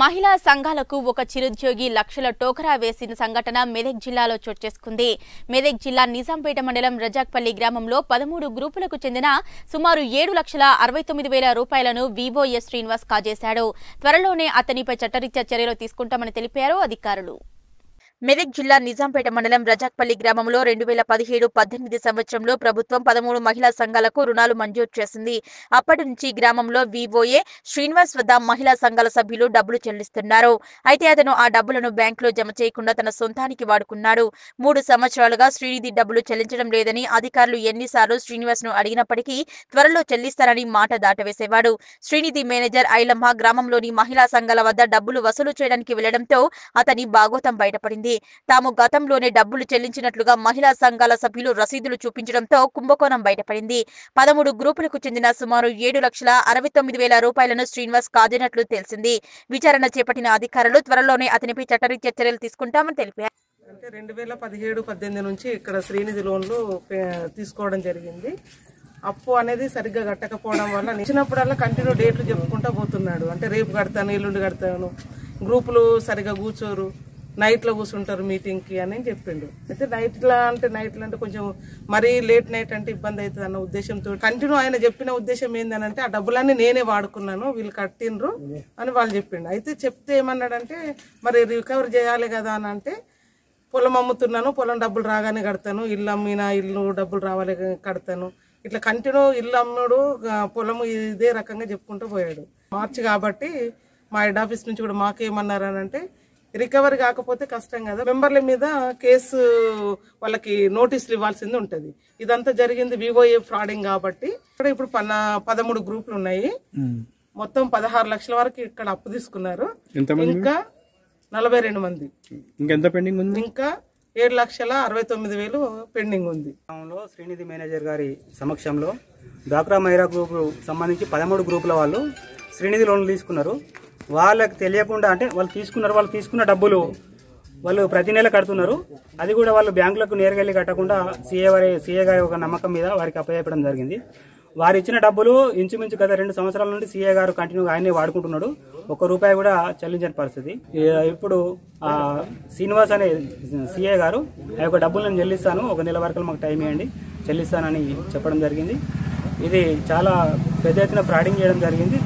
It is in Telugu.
మహిళా సంఘాలకు ఒక చిరుద్యోగి లక్షల టోకరా వేసిన సంఘటన మెదక్ జిల్లాలో చోటు చేసుకుంది. మెదక్ జిల్లా నిజాంపేట మండలం రజాక్పల్లి గ్రామంలో పదమూడు గ్రూపులకు చెందిన సుమారు ఏడు లక్షల అరవై తొమ్మిది వేల రూపాయలను వివోఎస్ శ్రీనివాస్ కాజేశాడు. త్వరలోనే అతనిపై చట్టరీత్యా చర్యలు తీసుకుంటామని తెలిపారు అధికారులు. మెదక్ జిల్లా నిజాంపేట మండలం రజాక్పల్లి గ్రామంలో రెండు వేల పదిహేడు పద్దెనిమిది సంవత్సరంలో ప్రభుత్వం పదమూడు మహిళా సంఘాలకు రుణాలు మంజూరు చేసింది. అప్పటి నుంచి గ్రామంలో వివోఏ శ్రీనివాస్ వద్ద మహిళా సంఘాల సభ్యులు డబ్బులు చెల్లిస్తున్నారు. అయితే అతను ఆ డబ్బులను బ్యాంకులో జమ చేయకుండా తన సొంతానికి వాడుకున్నాడు. మూడు సంవత్సరాలుగా శ్రీనిధి డబ్బులు చెల్లించడం లేదని అధికారులు ఎన్నిసార్లు శ్రీనివాస్ను అడిగినప్పటికీ త్వరలో చెల్లిస్తారని మాట దాటవేసేవాడు. శ్రీనిధి మేనేజర్ ఐలమ్మ గ్రామంలోని మహిళా సంఘాల వద్ద డబ్బులు వసూలు చేయడానికి వెళ్ళడంతో అతని బాగోతం బయటపడింది. తాము గతంలోనే డబ్బులు చెల్లించినట్లుగా మహిళా సంఘాల సభ్యులు రసీదులు చూపించడంతో కుంభకోణం బయటపడింది. పదమూడు గ్రూపులకు చెందిన సుమారు ఏడు లక్షల అరవై తొమ్మిది వేల రూపాయలను శ్రీనివాస్ కాదినట్లు తెలిసింది. విచారణ చేపట్టిన అధికారులు త్వరలోనే అతనిపై చట్టరీత్యా చర్యలు తీసుకుంటామని తెలిపారు. అంటే రెండు వేల పదిహేడు పద్దెనిమిది నుంచి ఇక్కడ శ్రీనిధి లోన్లు తీసుకోవడం జరిగింది. అప్పు అనేది సరిగ్గా కట్టకపోవడం వల్ల ఇచ్చినప్పుడల్లా కంటిన్యూ డేట్లు చెప్పుకుంటా పోతున్నాడు. అంటే రేపు కడతాను ఎల్లుండి కడతాను. గ్రూపులు సరిగ్గా కూర్చోరు. నైట్లో కూర్చుంటారు మీటింగ్కి అని చెప్పిండు. అయితే నైట్లో అంటే నైట్లో అంటే కొంచెం మరీ లేట్ నైట్ అంటే ఇబ్బంది అవుతుంది అన్న ఉద్దేశంతో కంటిన్యూ ఆయన చెప్పిన ఉద్దేశం ఏందనంటే ఆ డబ్బులన్నీ నేనే వాడుకున్నాను వీళ్ళు కట్టిండ్రు అని వాళ్ళు చెప్పిండు. అయితే చెప్తే ఏమన్నాడంటే మరి రికవర్ చేయాలి కదా అని అంటే పొలం అమ్ముతున్నాను పొలం డబ్బులు రాగానే కడతాను ఇల్లు అమ్మిన ఇల్లు డబ్బులు రావాలి కడతాను. ఇట్లా కంటిన్యూ ఇల్లు అమ్ముడు పొలం ఇదే రకంగా చెప్పుకుంటూ పోయాడు. మార్చి కాబట్టి మా హెడ్ ఆఫీస్ నుంచి కూడా మాకేమన్నారు అని అంటే రికవరీ కాకపోతే కష్టం కదా. మెంబర్ల మీద కేసు వాళ్ళకి నోటీసులు ఇవ్వాల్సింది ఉంటుంది. ఇదంతా జరిగింది వివోఏ ఫ్రాడింగ్ కాబట్టి. ఇక్కడ ఇప్పుడు పన్న పదమూడు గ్రూపులు ఉన్నాయి. మొత్తం పదహారు లక్షల వరకు ఇక్కడ అప్పు తీసుకున్నారు. ఇంకా నలభై రెండు మంది. ఇంకెంత పెండింగ్ ఉంది? ఇంకా ఏడు లక్షల అరవై తొమ్మిది వేలు పెండింగ్ ఉంది. శ్రీనిధి మేనేజర్ గారి సమక్షంలో డ్వాక్రా మహిళా గ్రూప్ సంబంధించి పదమూడు గ్రూపుల వాళ్ళు శ్రీనిధి లోన్లు తీసుకున్నారు. వాళ్ళకి తెలియకుండా అంటే వాళ్ళు తీసుకున్నారు వాళ్ళు తీసుకున్న డబ్బులు వాళ్ళు ప్రతి నెల కడుతున్నారు. అది కూడా వాళ్ళు బ్యాంకులకు నేరుగా వెళ్ళి కట్టకుండా సీఏ వారి సీఏ గారి ఒక నమ్మకం మీద వారికి అప్పచెప్పడం జరిగింది. వారు ఇచ్చిన డబ్బులు ఇంచుమించు గత రెండు సంవత్సరాల నుండి సీఏ గారు కంటిన్యూగా ఆయనే వాడుకుంటున్నాడు. ఒక్క రూపాయి కూడా చెల్లించని పరిస్థితి. ఇప్పుడు శ్రీనివాస్ అనే సీఏ గారు ఆ యొక్క డబ్బులు నేను చెల్లిస్తాను ఒక నెల వరకు మాకు టైం ఇవ్వండి చెల్లిస్తానని చెప్పడం జరిగింది. ఇది చాలా పెద్ద ఎత్తున ఫ్రాడింగ్ చేయడం జరిగింది.